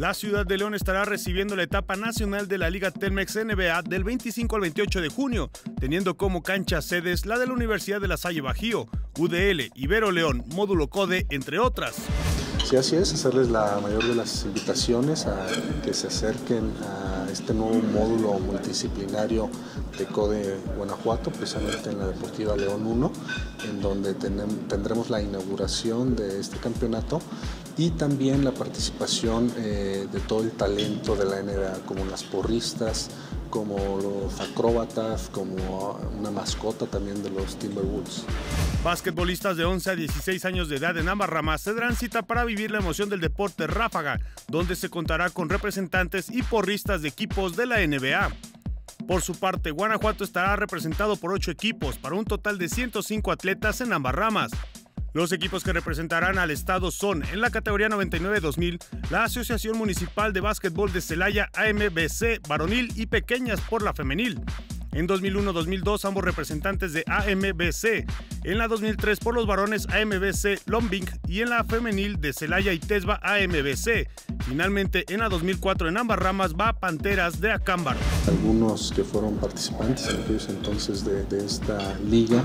La ciudad de León estará recibiendo la etapa nacional de la Liga Telmex NBA del 25 al 28 de junio, teniendo como canchas sedes la de la Universidad de La Salle Bajío, UDL, Ibero León, Módulo CODE, entre otras. Sí, así es, hacerles la mayor de las invitaciones a que se acerquen a este nuevo módulo multidisciplinario de CODE Guanajuato, precisamente en la Deportiva León 1, en donde tendremos la inauguración de este campeonato y también la participación eh, de todo el talento de la NBA, como las porristas, como los acróbatas, como una mascota también de los Timberwolves. Basquetbolistas de 11 a 16 años de edad en ambas ramas se darán cita para vivir la emoción del deporte ráfaga, donde se contará con representantes y porristas de equipos de la NBA. Por su parte, Guanajuato estará representado por 8 equipos para un total de 105 atletas en ambas ramas. Los equipos que representarán al estado son, en la categoría 99-2000, la Asociación Municipal de Básquetbol de Celaya AMBC varonil y pequeñas por la femenil. En 2001-2002 ambos representantes de AMBC. En la 2003 por los varones AMBC Lombing y en la femenil de Celaya y Tesba AMBC. Finalmente en la 2004 en ambas ramas va Panteras de Acámbaro. Algunos que fueron participantes en entonces de esta liga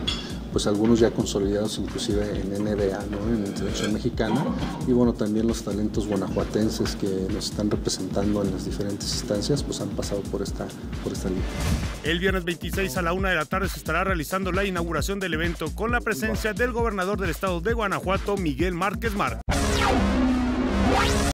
pues algunos ya consolidados inclusive en NBA, en la selección mexicana, y bueno, también los talentos guanajuatenses que nos están representando en las diferentes instancias, pues han pasado por esta, por esta liga. El viernes 26 a la una de la tarde se estará realizando la inauguración del evento con la presencia del gobernador del estado de Guanajuato, Miguel Márquez Mar.